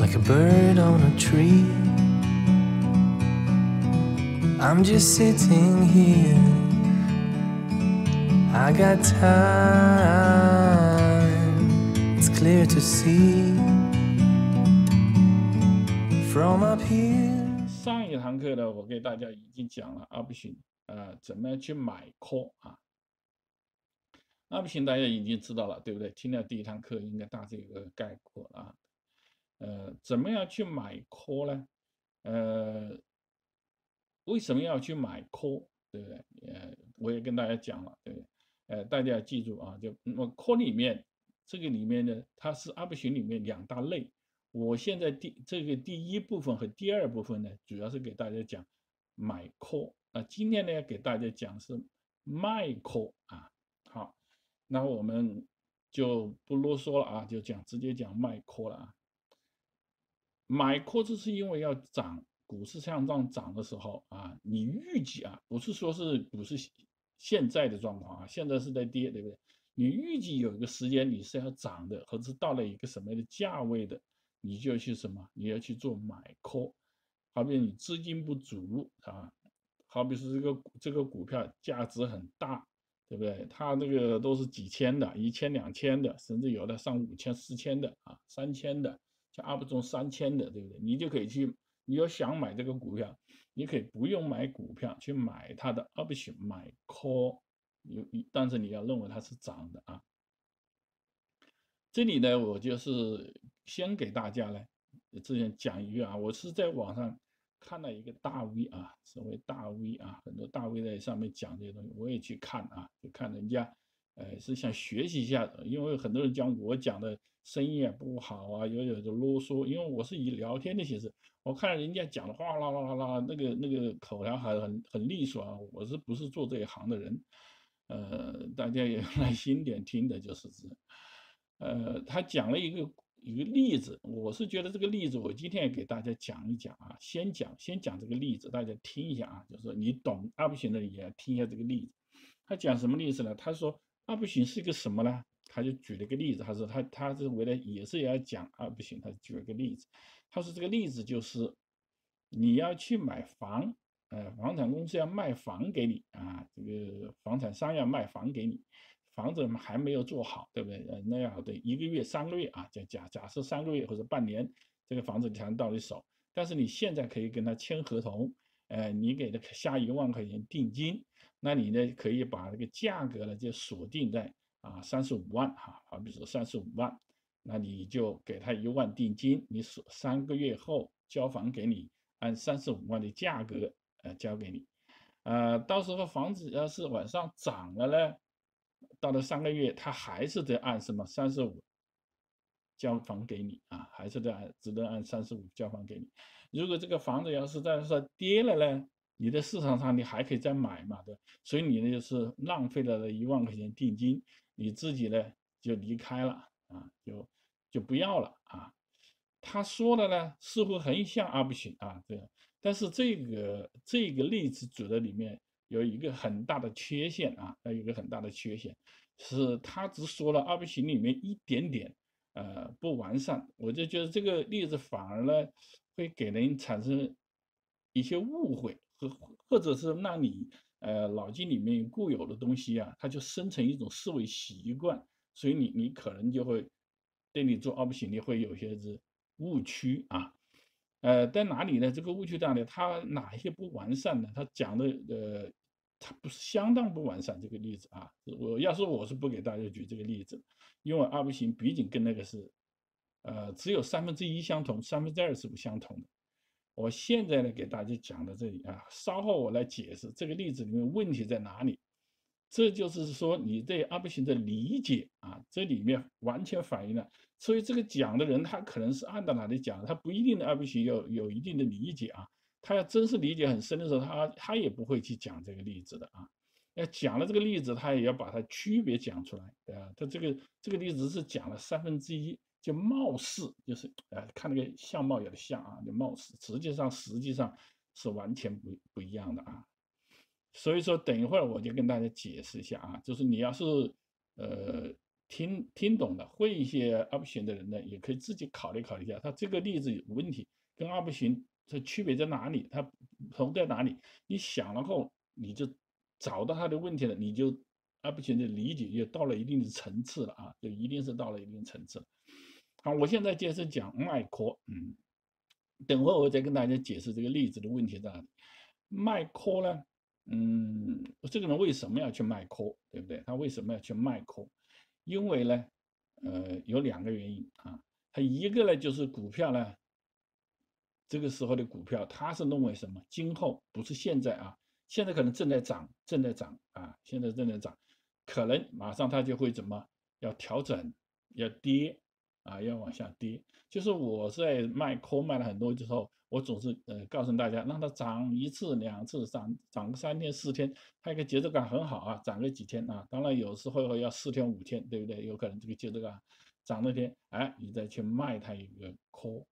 like a bird on a tree. I'm just sitting here. I got time. It's clear to see from up here. 上一堂课呢，我给大家已经讲了 option，呃，怎么样去买 call 啊？option 大家已经知道了，对不对？听了第一堂课应该大致有个概括了啊。 呃，怎么样去买 call 呢？呃，为什么要去买 call？对不对？呃，我也跟大家讲了，对不对？呃，大家要记住啊，就那么 call 里面这个里面呢，它是 option 里面两大类。我现在第这个第一部分和第二部分呢，主要是给大家讲买 call 啊。今天呢，要给大家讲是卖 call 啊。好，那我们就不啰嗦了啊，就讲直接讲卖 call 了啊。买 call 这是因为要涨，股市向上涨的时候啊，你预计啊，不是说是股市现在的状况啊，现在是在跌，对不对？你预计有一个时间你是要涨的，或者是到了一个什么样的价位的？你就去什么？你要去做买空好比你资金不足啊，好比是这个这个股票价值很大，对不对？它那个都是几千的，一千两千的，甚至有的上五千、四千的啊，三千的，像 UP 中三千的，对不对？你就可以去，你要想买这个股票，你可以不用买股票去买它的 option 买 call，有，但是你要认为它是涨的啊。这里呢，我就是先给大家呢，之前讲一个啊，我是在网上看了一个大 V 啊，所谓大 V 啊，很多大 V 在上面讲这些东西，我也去看啊，就看人家，呃，是想学习一下，因为很多人讲我讲的声音也不好啊，有点就啰嗦，因为我是以聊天的形式，我看人家讲的哗啦啦啦啦，那个那个口条还很很利索啊，我是不是做这一行的人？呃，大家也 耐心点听的就是这。呃，他讲了一个一个例子，我是觉得这个例子，我今天也给大家讲一讲啊。先讲先讲这个例子，大家听一下啊，就是你懂 option 的也听一下这个例子。他讲什么例子呢？他说 option 是一个什么呢？他就举了个例子，他说他他是为了也是要讲啊不行他举了个例子。他说这个例子就是你要去买房，呃，房产公司要卖房给你啊，这个房产商要卖房给你。房子还没有做好，对不对？呃，那要得一个月、三个月啊，假假假设三个月或者半年，这个房子才能到你手。但是你现在可以跟他签合同，呃，你给他下一万块钱定金，那你呢可以把这个价格呢就锁定在啊三十五万哈，好比说三十五万，那你就给他一万定金，你三个月后交房给你，按三十五万的价格呃交给你，呃，到时候房子要是往上涨了呢？到了三个月，他还是得按什么三十五交房给你啊，还是得按只能按三十五交房给你。如果这个房子要是在说跌了呢，你在市场上你还可以再买嘛，对所以你呢就是浪费了一万块钱定金，你自己呢就离开了啊，就就不要了啊。他说的呢似乎很像阿布逊啊，对，但是这个这个例子举的里面。有一个很大的缺陷啊，有一个很大的缺陷，是他只说了阿不行里面一点点，呃，不完善。我就觉得这个例子反而呢，会给人产生一些误会和或者是让你呃脑筋里面固有的东西啊，它就生成一种思维习惯，所以你你可能就会对你做二步行，你会有些是误区啊。呃，在哪里呢？这个误区在哪里？它哪一些不完善呢？他讲的呃。它不是相当不完善这个例子啊，我要说我是不给大家举这个例子，因为二不行毕竟跟那个是，呃，只有三分之一相同，三分之二是不相同的。我现在呢给大家讲到这里啊，稍后我来解释这个例子里面问题在哪里。这就是说你对阿不行的理解啊，这里面完全反映了，所以这个讲的人他可能是按照哪里讲，他不一定的阿不行有有一定的理解啊。他要真是理解很深的时候，他他也不会去讲这个例子的啊。要讲了这个例子，他也要把它区别讲出来，对吧？他这个这个例子是讲了三分之一，就貌似就是呃，看那个相貌有点像啊，就貌似，实际上实际上是完全不不一样的啊。所以说，等一会儿我就跟大家解释一下啊，就是你要是呃听听懂的，会一些 option 的人呢，也可以自己考虑考虑一下，他这个例子有问题，跟 option 它区别在哪里？它同在哪里？你想了后，你就找到它的问题了，你就 option 的理解也到了一定的层次了啊，就一定是到了一定层次了。好，我现在接着讲卖 call，嗯，等会我再跟大家解释这个例子的问题在哪里。卖 call 呢，嗯，这个人为什么要去卖 call，对不对？他为什么要去卖 call？因为呢，呃，有两个原因啊。他一个呢就是股票呢，这个时候的股票，他是认为什么？今后不是现在啊，现在可能正在涨，正在涨啊，现在正在涨，可能马上他就会怎么要调整，要跌。啊，要往下跌，就是我在卖 call 卖了很多之后，我总是呃告诉大家，让它涨一次、两次、涨涨个三天、四天，它一个节奏感很好啊，涨个几天啊，当然有时候要四天、五天，对不对？有可能这个节奏感涨那天，哎，你再去卖它一个 call，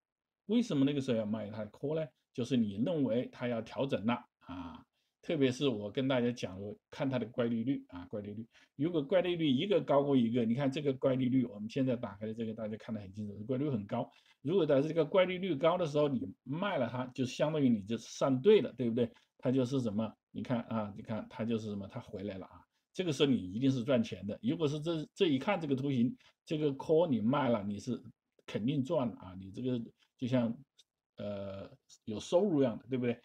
为什么那个时候要卖它 call 呢？就是你认为它要调整了啊。特别是我跟大家讲了，看它的乖离率啊，乖离率，如果乖离率一个高过一个，你看这个乖离率，我们现在打开的这个，大家看得很清楚，乖离率很高。如果在这个乖离率高的时候，你卖了它，就相当于你就上对了，对不对？它就是什么？你看啊，你看它就是什么？它回来了啊。这个时候你一定是赚钱的。如果是这这一看这个图形，这个 call 你卖了，你是肯定赚了啊。你这个就像呃有收入一样的，对不对？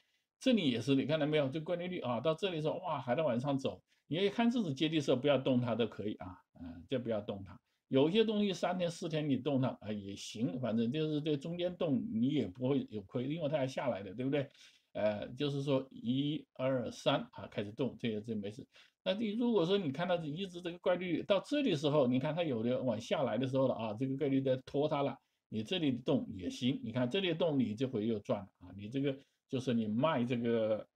这里也是，你看到没有？这乖离率啊，到这里时候哇，还在往上走。你要看这种阶梯时候，不要动它都可以啊，嗯，就不要动它。有些东西三天四天你动它啊也行，反正就是这中间动你也不会有亏，因为它要下来的，对不对？呃，就是说一二三啊开始动，这个这没事。那你如果说你看到一直这个概率到这里时候，你看它有的往下来的时候了啊，这个概率在拖它了，你这里动也行。你看这里动你这回又赚了啊，你这个。就是你卖这个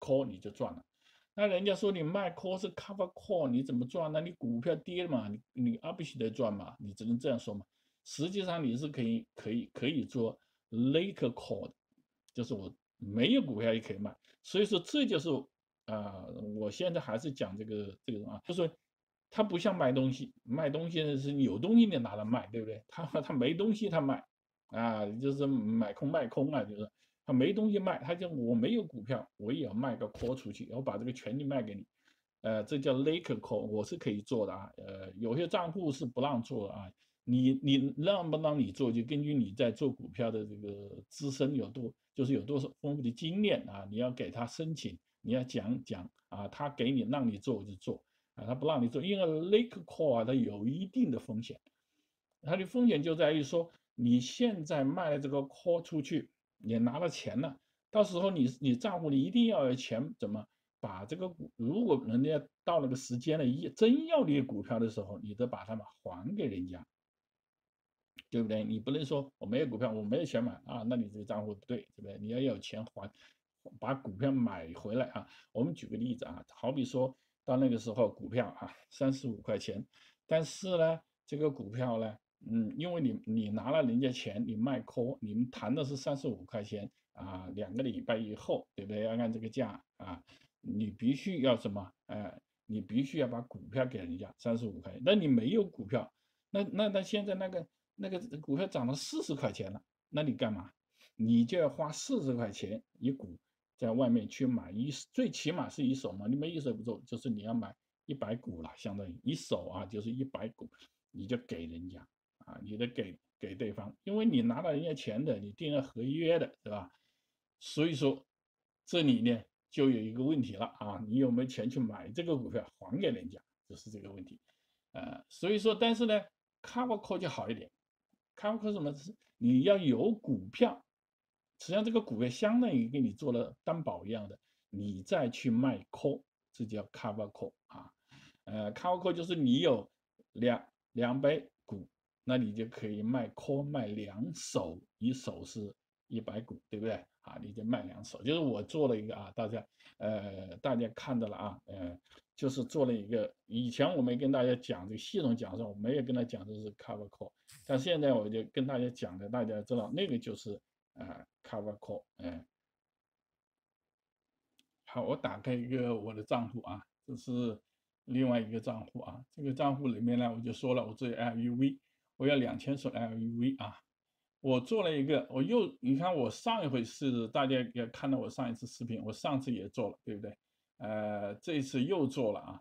call 你就赚了，那人家说你卖 call 是 cover call，你怎么赚呢？你股票跌了嘛，你你 option 赚嘛，你只能这样说嘛。实际上你是可以可以可以做 lake call 的，就是我没有股票也可以卖。所以说这就是啊，我现在还是讲这个这个啊，就是它不像卖东西，卖东西是有东西你拿来卖，对不对？他他没东西他卖啊，就是买空卖空啊，就是。他没东西卖，他就我没有股票，我也要卖个 call 出去，我把这个权利卖给你，呃，这叫 lake call，我是可以做的啊，呃，有些账户是不让做啊，你你让不让你做，就根据你在做股票的这个资深有多，就是有多少丰富的经验啊，你要给他申请，你要讲讲啊，他给你让你做我就做啊，他不让你做，因为 lake call 啊，它有一定的风险，它的风险就在于说你现在卖了这个 call 出去。也拿了钱了，到时候你你账户里一定要有钱，怎么把这个股？如果人家到了个时间了，一真要你股票的时候，你得把它们还给人家，对不对？你不能说我没有股票，我没有钱买啊，那你这个账户不对，对不对？你要有钱还，把股票买回来啊。我们举个例子啊，好比说到那个时候股票啊三十五块钱，但是呢这个股票呢。嗯，因为你你拿了人家钱，你卖壳你们谈的是三十五块钱啊，两个礼拜以后，对不对？要按这个价啊，你必须要什么？哎，你必须要把股票给人家三十五块钱。那你没有股票，那那那现在那个那个股票涨到四十块钱了，那你干嘛？你就要花四十块钱一股在外面去买一，最起码是一手嘛，你没一手不做，就是你要买一百股了，相当于一手啊，就是一百股，你就给人家。啊，你得给给对方，因为你拿了人家钱的，你订了合约的，是吧？所以说这里呢就有一个问题了啊，你有没有钱去买这个股票还给人家，就是这个问题。呃，所以说，但是呢，cover call 就好一点，cover 什么？是你要有股票，实际上这个股票相当于给你做了担保一样的，你再去卖 call，这叫 cover 空啊。呃，cover 空就是你有两两百。那你就可以卖 call 卖两手，一手是一百股，对不对？啊，你就卖两手，就是我做了一个啊，大家呃大家看到了啊，呃，就是做了一个，以前我没跟大家讲这个系统讲的时候，我没有跟他讲这是 cover call，但现在我就跟大家讲的，大家知道那个就是啊 cover call，嗯，好，我打开一个我的账户啊，这是另外一个账户啊，这个账户里面呢，我就说了，我这 LUV，我要两千手 LUV 啊，我做了一个，我又你看我上一回是大家也看到我上一次视频，我上次也做了，对不对？呃，这一次又做了啊，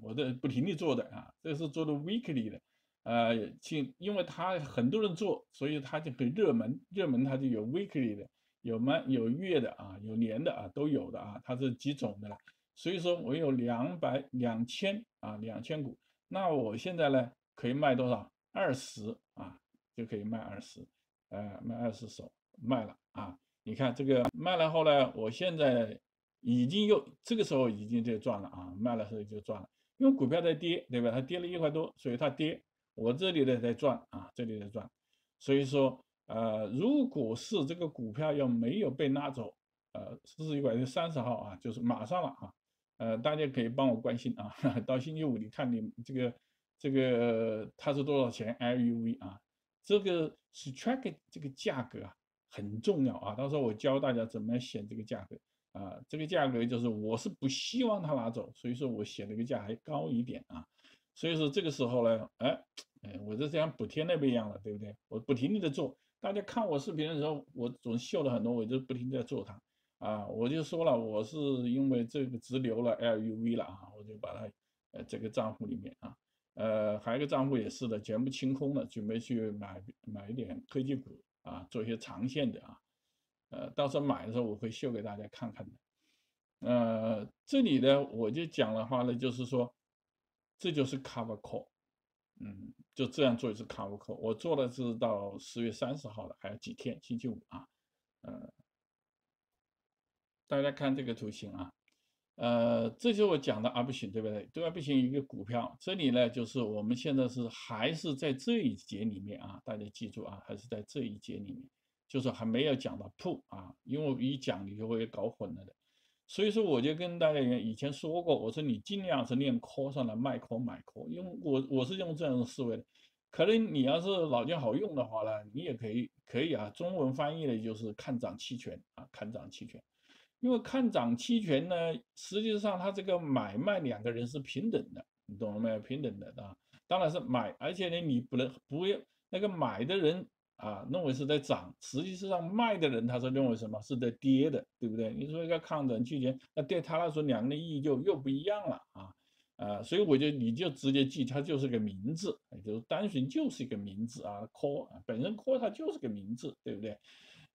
我的不停地做的啊，这是做的 weekly 的，呃，进因为它很多人做，所以它就很热门，热门它就有 weekly 的，有吗？有月的啊，有年的啊，都有的啊，它是几种的了。所以说我有两百两千啊两千股，那我现在呢可以卖多少？二十啊就可以卖二十，呃卖二十手卖了啊。你看这个卖了后呢，我现在已经又这个时候已经在赚了啊，卖了时候就赚了，因为股票在跌，对吧？它跌了一块多，所以它跌，我这里呢在赚啊，这里在赚。所以说呃，如果是这个股票要没有被拉走，呃四十一块三十号啊，就是马上了啊。呃，大家可以帮我关心啊，到星期五你看你这个这个它是多少钱？LUV 啊，这个 strike 这个价格啊很重要啊，到时候我教大家怎么选这个价格啊，这个价格就是我是不希望他拿走，所以说我写了个价还高一点啊，所以说这个时候呢，哎哎，我就像补贴那边一样了，对不对？我不停地在做，大家看我视频的时候，我总秀了很多，我就不停在做它。啊，我就说了，我是因为这个直流了 LUV 了啊，我就把它呃这个账户里面啊，呃还有一个账户也是的，全部清空了，准备去买买一点科技股啊，做一些长线的啊，呃到时候买的时候我会秀给大家看看的。呃，这里呢我就讲的话呢，就是说这就是 cover call，嗯，就这样做一次 cover call，我做的是到十月三十号的，还有几天，星期五啊，呃。大家看这个图形啊，呃，这就是我讲的 up 型对不对？对 option 一个股票，这里呢就是我们现在是还是在这一节里面啊，大家记住啊，还是在这一节里面，就是还没有讲到 put 啊，因为我一讲你就会搞混了的。所以说我就跟大家以前说过，我说你尽量是练 call 上来卖 call 买 call，因为我我是用这样的思维。可能你要是脑筋好用的话呢，你也可以可以啊，中文翻译的就是看涨期权啊，看涨期权。因为看涨期权呢，实际上它这个买卖两个人是平等的，你懂了没有？平等的啊，当然是买，而且呢，你不能不要那个买的人啊认为是在涨，实际上卖的人他是认为什么是在跌的，对不对？你说一个看涨期权，那对他来说两个的意义就又不一样了啊啊，所以我就你就直接记，它就是个名字，就是单纯就是一个名字啊，call 本身 call 它就是个名字，对不对？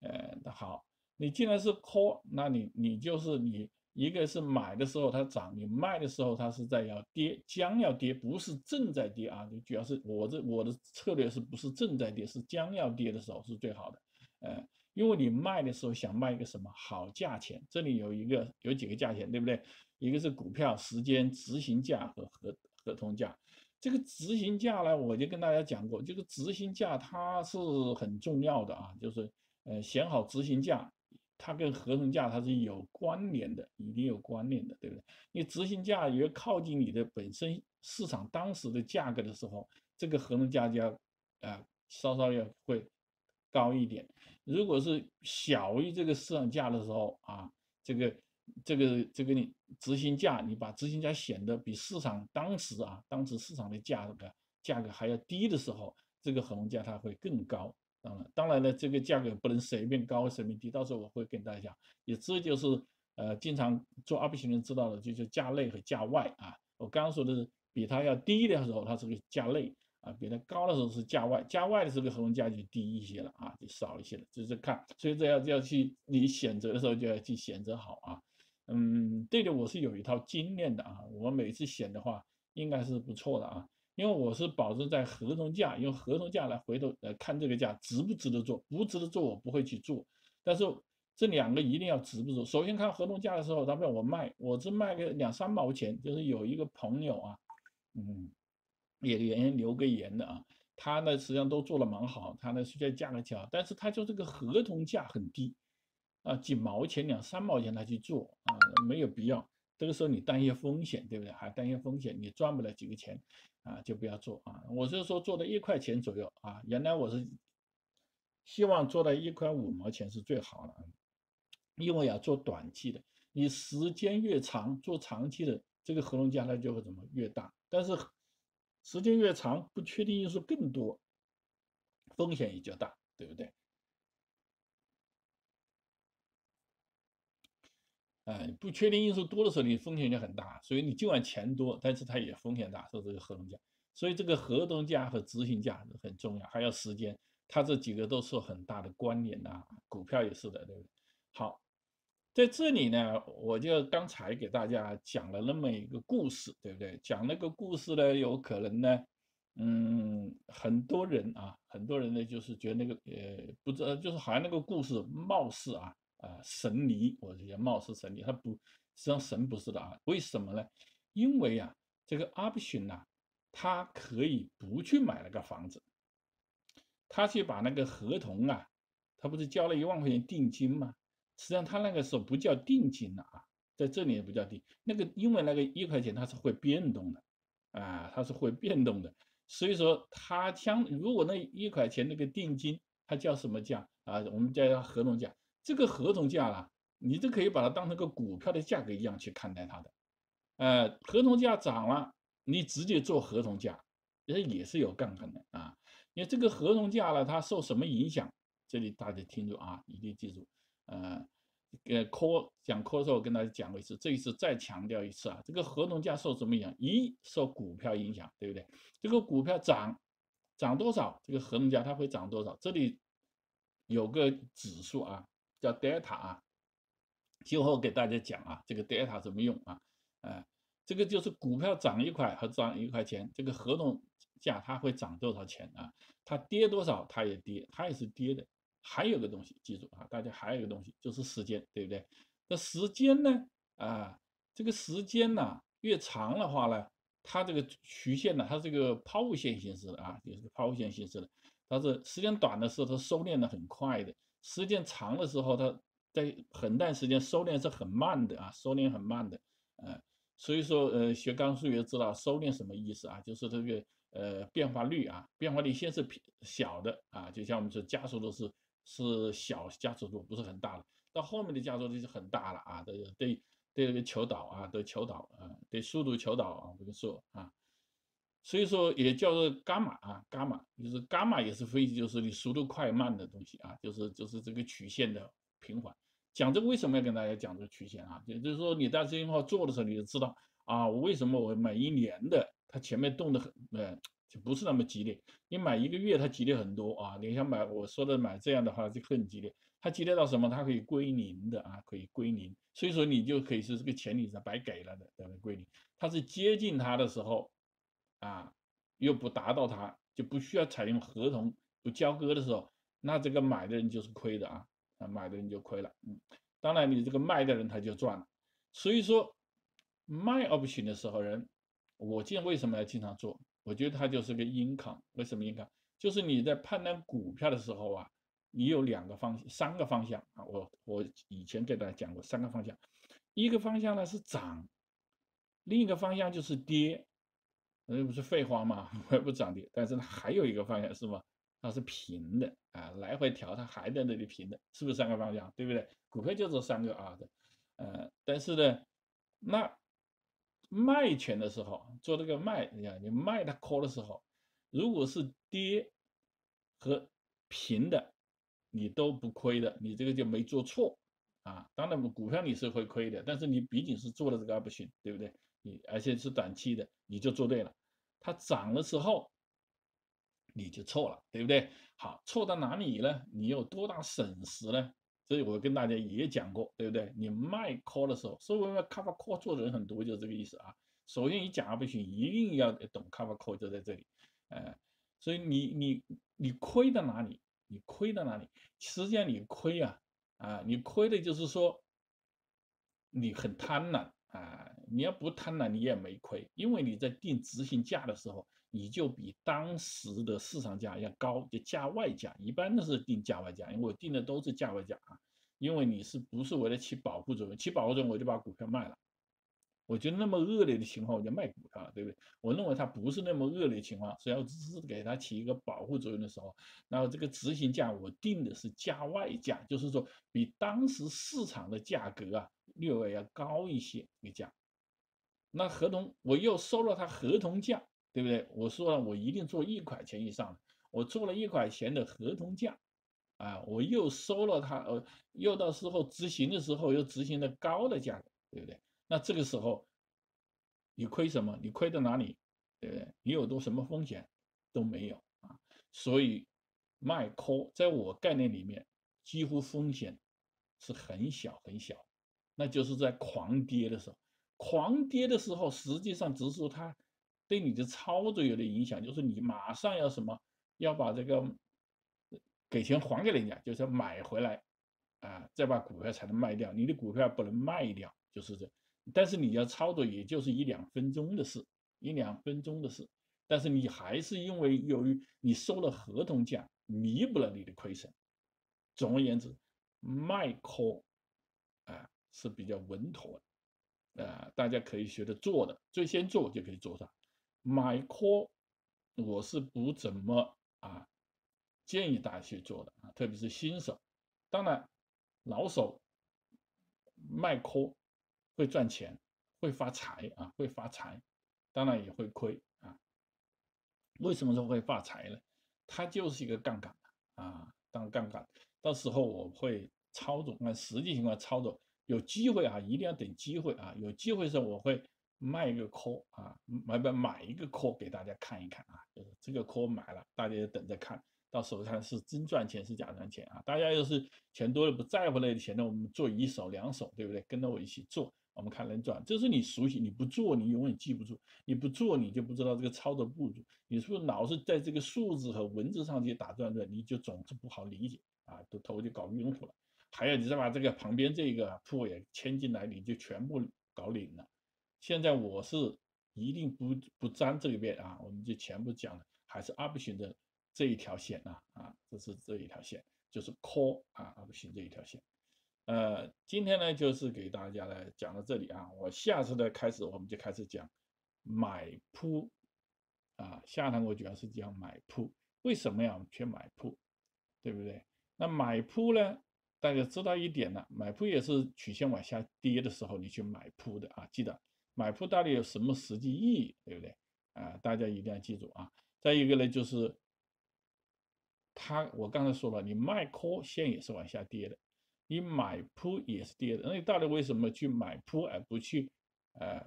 呃，那好。你既然是 call，那你你就是你一个是买的时候它涨，你卖的时候它是在要跌，将要跌，不是正在跌啊。你主要是我这我的策略是不是正在跌，是将要跌的时候是最好的。呃，因为你卖的时候想卖一个什么好价钱，这里有一个有几个价钱，对不对？一个是股票时间执行价和合合同价。这个执行价呢，我就跟大家讲过，这个执行价它是很重要的啊，就是呃选好执行价。它跟合同价它是有关联的，一定有关联的，对不对？你执行价越靠近你的本身市场当时的价格的时候，这个合同价就要啊稍稍要会高一点。如果是小于这个市场价的时候啊，这个这个这个你执行价，你把执行价显得比市场当时啊当时市场的价格价格还要低的时候，这个合同价它会更高。当然，当然了，这个价格不能随便高随便低，到时候我会跟大家讲。也这就是呃，经常做 up 型人知道的，就是价内和价外啊。我刚刚说的是比它要低的时候，它是个价内啊；比它高的时候是价外。价外的时候，合同价就低一些了啊，就少一些了。就是看，所以这要要去你选择的时候就要去选择好啊。嗯，这个我是有一套经验的啊，我每次选的话应该是不错的啊。因为我是保证在合同价，用合同价来回头来看这个价值不值得做，不值得做我不会去做。但是这两个一定要值不值。首先看合同价的时候，他不要我卖，我只卖个两三毛钱。就是有一个朋友啊，嗯，也原先留个言的啊，他呢实际上都做的蛮好，他呢是在价格小，但是他就这个合同价很低啊，几毛钱两三毛钱他去做啊，没有必要。这个时候你担心风险，对不对？还担心风险，你赚不了几个钱。啊，就不要做啊！我是说做到一块钱左右啊。原来我是希望做到一块五毛钱是最好的，因为要做短期的，你时间越长，做长期的这个合同价它就会怎么越大，但是时间越长，不确定因素更多，风险也就大，对不对？哎，不确定因素多的时候，你风险就很大，所以你尽管钱多，但是它也风险大，说这个合同价。所以这个合同价和执行价很重要，还要时间，它这几个都是很大的关联呐。股票也是的，对不对？好，在这里呢，我就刚才给大家讲了那么一个故事，对不对？讲那个故事呢，有可能呢，嗯，很多人啊，很多人呢，就是觉得那个呃，不知道，就是好像那个故事貌似啊。啊，神离，我这叫貌似神离，他不，实际上神不是的啊。为什么呢？因为啊，这个 option 呐，他可以不去买那个房子，他去把那个合同啊，他不是交了一万块钱定金吗？实际上他那个时候不叫定金了啊，在这里也不叫定，那个因为那个一块钱它是会变动的啊，它是会变动的，所以说他将如果那一块钱那个定金，它叫什么价啊？我们叫合同价。这个合同价啦，你就可以把它当成个股票的价格一样去看待它的。呃，合同价涨了，你直接做合同价，也也是有杠杆的啊。因为这个合同价呢，它受什么影响？这里大家听住啊，一定记住。呃，呃，call 讲 call 的时候，我跟大家讲过一次，这一次再强调一次啊，这个合同价受什么影响？一受股票影响，对不对？这个股票涨，涨多少，这个合同价它会涨多少？这里有个指数啊。叫 delta 啊，今后给大家讲啊，这个 delta 怎么用啊？呃，这个就是股票涨一块和涨一块钱，这个合同价它会涨多少钱啊？它跌多少它也跌，它也是跌的。还有个东西记住啊，大家还有一个东西就是时间，对不对？那时间呢？啊，这个时间呢越长的话呢，它这个曲线呢，它这个抛物线形式的啊，也是抛物线形式的，它是时间短的时候它收敛的很快的。时间长的时候，它在很短时间收敛是很慢的啊，收敛很慢的，呃，所以说，呃，学钢数学知道收敛什么意思啊？就是这个呃变化率啊，变化率先是小的啊，就像我们说加速度是是小加速度，不是很大的，到后面的加速度就很大了啊，对对对，这个求导啊，对求导啊，对速度求导啊，这个说啊。所以说也叫做伽马啊，伽马就是伽马也是分析，就是你速度快慢的东西啊，就是就是这个曲线的平缓。讲这个为什么要跟大家讲这个曲线啊？也就是说你在这句话做的时候，你就知道啊，我为什么我买一年的，它前面动的很，呃，就不是那么激烈。你买一个月，它激烈很多啊。你想买我说的买这样的话就更激烈，它激烈到什么？它可以归零的啊，可以归零。所以说你就可以是这个钱你是白给了的，对不对？归零。它是接近它的时候。啊，又不达到它，就不需要采用合同不交割的时候，那这个买的人就是亏的啊，啊，买的人就亏了，嗯，当然你这个卖的人他就赚了。所以说卖 option 的时候，人我今天为什么要经常做？我觉得它就是个 income。为什么 income？就是你在判断股票的时候啊，你有两个方，三个方向啊，我我以前给大家讲过三个方向，一个方向呢是涨，另一个方向就是跌。那不是废话吗？我也不涨跌，但是它还有一个方向是吗？它是平的啊，来回调，它还在那里平的，是不是三个方向？对不对？股票就这三个啊的，呃，但是呢，那卖权的时候做这个卖，你看你卖它 call 的时候，如果是跌和平的，你都不亏的，你这个就没做错啊。当然，股票你是会亏的，但是你毕竟是做了这个 option，对不对？你而且是短期的，你就做对了。它涨的时候，你就错了，对不对？好，错到哪里呢？你有多大损失呢？所以我跟大家也讲过，对不对？你卖 call 的时候，所以我们 cover call 做的人很多，就是这个意思啊。首先，你讲不行，一定要懂 cover call 就在这里。呃，所以你你你亏到哪里？你亏到哪里？实际上你亏啊啊，你亏的就是说你很贪婪。啊，你要不贪婪，你也没亏，因为你在定执行价的时候，你就比当时的市场价要高，就价外价，一般都是定价外价，因为我定的都是价外价啊，因为你是不是为了起保护作用？起保护作用我就把股票卖了，我觉得那么恶劣的情况我就卖股票了，对不对？我认为它不是那么恶劣情况，只要只是给它起一个保护作用的时候，然后这个执行价我定的是价外价，就是说比当时市场的价格啊。略微要高一些，你讲，那合同我又收了他合同价，对不对？我说了，我一定做一块钱以上的，我做了一块钱的合同价，啊，我又收了他，呃，又到时候执行的时候又执行的高的价格，对不对？那这个时候你亏什么？你亏到哪里？对不对？你有多什么风险都没有啊？所以卖 call 在我概念里面几乎风险是很小很小，那就是在狂跌的时候。狂跌的时候，实际上只是它对你的操作有点影响，就是你马上要什么，要把这个给钱还给人家，就是买回来啊，再把股票才能卖掉。你的股票不能卖掉，就是这。但是你要操作，也就是一两分钟的事，一两分钟的事。但是你还是因为由于你收了合同价，弥补了你的亏损。总而言之，卖科啊是比较稳妥的。呃，大家可以学着做的，最先做就可以做上。买 call，我是不怎么啊建议大家去做的啊，特别是新手。当然，老手卖 call 会赚钱，会发财啊，会发财，当然也会亏啊。为什么说会发财呢？它就是一个杠杆啊，当杠杆，到时候我会操作，按实际情况操作。有机会啊，一定要等机会啊！有机会的时候，我会卖一个 call 啊，买不买一个 call 给大家看一看啊，就是这个 call 买了，大家就等着看到手上是真赚钱是假赚钱啊！大家要是钱多了不在乎那些钱呢，我们做一手两手，对不对？跟着我一起做，我们看能赚。这是你熟悉，你不做你永远记不住，你不做你就不知道这个操作步骤。你是不是老是在这个数字和文字上去打转转，你就总是不好理解啊，都头就搞晕乎了。还有，你再把这个旁边这个铺也牵进来，你就全部搞领了。现在我是一定不不沾这边啊，我们就全部讲了，还是 up 型的这一条线啊啊，这是这一条线，就是 call 啊 up 型这一条线。呃，今天呢就是给大家呢讲到这里啊，我下次呢开始我们就开始讲买铺啊，下堂我主要是讲买铺，为什么要去买铺，对不对？那买铺呢？大家知道一点了，买铺也是曲线往下跌的时候你去买铺的啊，记得买铺到底有什么实际意义，对不对啊？大家一定要记住啊。再一个呢，就是它，我刚才说了，你卖 call 线也是往下跌的，你买铺也是跌的，那你到底为什么去买铺而不去呃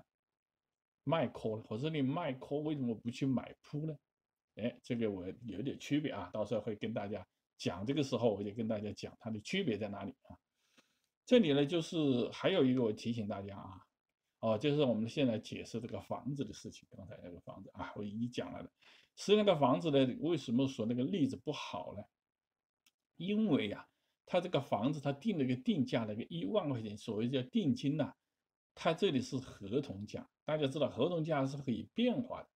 卖 call 或者你卖 call 为什么不去买铺呢？哎，这个我有点区别啊，到时候会跟大家。讲这个时候，我就跟大家讲它的区别在哪里啊？这里呢，就是还有一个我提醒大家啊，哦，就是我们现在解释这个房子的事情。刚才那个房子啊，我已经讲了的。是那个房子呢，为什么说那个例子不好呢？因为呀，他这个房子他定了一个定价，那个一万块钱，所谓叫定金呐，它这里是合同价。大家知道合同价是可以变化的，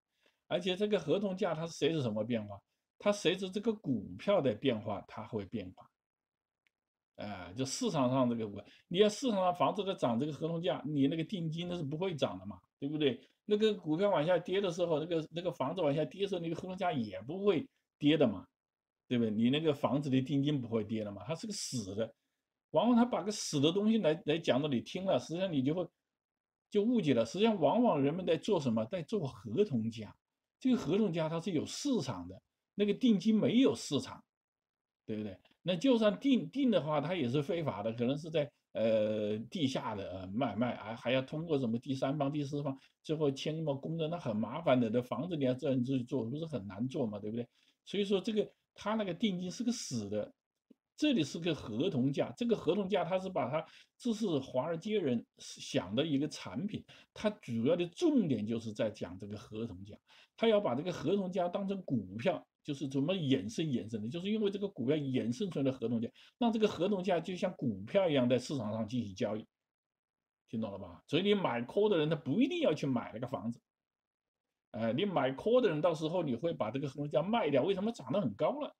而且这个合同价它是随着什么变化？它随着这个股票的变化，它会变化，哎，就市场上这个股，你要市场上房子在涨，这个合同价，你那个定金那是不会涨的嘛，对不对？那个股票往下跌的时候，那个那个房子往下跌的时候，那个合同价也不会跌的嘛，对不对？你那个房子的定金不会跌的嘛，它是个死的，往往他把个死的东西来来讲到你听了，实际上你就会就误解了。实际上，往往人们在做什么，在做合同价，这个合同价它是有市场的。那个定金没有市场，对不对？那就算定定的话，它也是非法的，可能是在呃地下的买卖啊，还要通过什么第三方、第四方，最后签什么公证，那很麻烦的。那房子你要这样自己做，不是很难做嘛，对不对？所以说这个他那个定金是个死的，这里是个合同价，这个合同价它是把它这是华尔街人想的一个产品，它主要的重点就是在讲这个合同价，他要把这个合同价当成股票。就是怎么衍生衍生的，就是因为这个股票衍生出来的合同价，让这个合同价就像股票一样在市场上进行交易，听懂了吧？所以你买 call 的人他不一定要去买那个房子，哎，你买 call 的人到时候你会把这个合同价卖掉，为什么涨得很高了？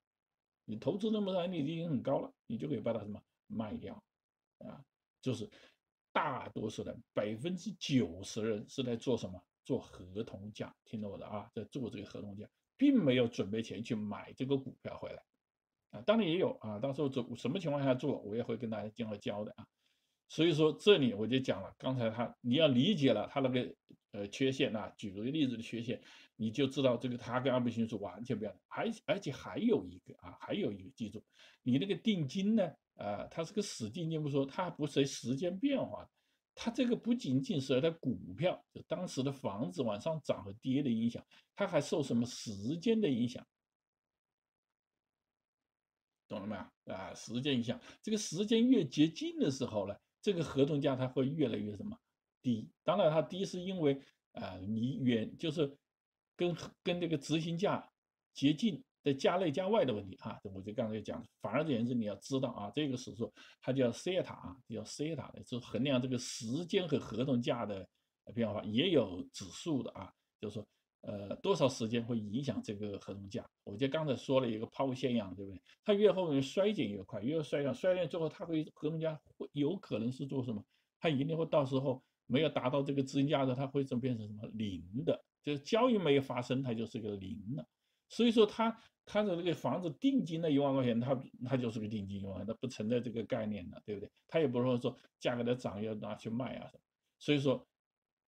你投资那么长，你已经很高了，你就可以把它什么卖掉，啊，就是大多数人百分之九十人是在做什么？做合同价，听懂我的啊，在做这个合同价。并没有准备钱去买这个股票回来，啊，当然也有啊，到时候做什么情况下做，我也会跟大家今后教的啊。所以说这里我就讲了，刚才他你要理解了他那个呃缺陷啊，举个例子的缺陷，你就知道这个他跟二倍型数完全不一样的。还而且还有一个啊，还有一个记住，你那个定金呢，呃，它是个死定金，不说它不随时间变化的，它这个不仅仅是它股票就当时的房子往上涨和跌的影响，它还受什么时间的影响？懂了没有？啊，时间影响，这个时间越接近的时候呢，这个合同价它会越来越什么低？当然它低是因为啊，你远就是跟跟这个执行价接近在家内家外的问题啊。我就刚才讲，反而言之你要知道啊，这个是说它叫西塔啊，叫西塔的，就衡量这个时间和合同价的变化，也有指数的啊，就是说。呃，多少时间会影响这个合同价？我就刚才说了一个抛物线一样，对不对？它越后面衰减越快，越衰减，衰减之后，它会合同价会有可能是做什么？它一定会到时候没有达到这个执行价值，它会怎么变成什么零的？就是交易没有发生，它就是个零了。所以说，他他的这个房子定金的一万块钱，他他就是个定金一万，他不存在这个概念的，对不对？他也不是说价格的涨要拿去卖啊。所以说。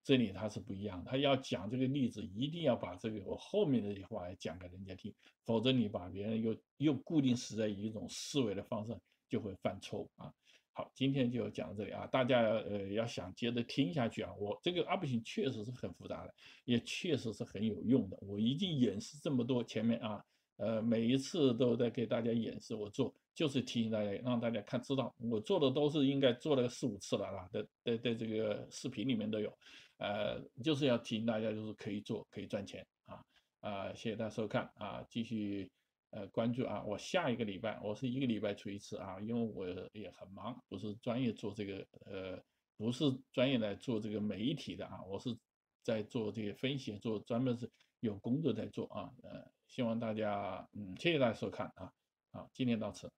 这里他是不一样，他要讲这个例子，一定要把这个我后面的话讲给人家听，否则你把别人又又固定死在一种思维的方式，就会犯错误啊。好，今天就讲到这里啊，大家呃要想接着听下去啊，我这个阿布型确实是很复杂的，也确实是很有用的。我已经演示这么多，前面啊，呃每一次都在给大家演示我做，就是提醒大家，让大家看知道我做的都是应该做了四五次了啦，在在在这个视频里面都有。呃，就是要提醒大家，就是可以做，可以赚钱啊啊！谢谢大家收看啊，继续呃关注啊。我下一个礼拜，我是一个礼拜出一次啊，因为我也很忙，不是专业做这个呃，不是专业来做这个媒体的啊，我是在做这个分析，做专门是有工作在做啊。呃，希望大家嗯，谢谢大家收看啊，好，今天到此。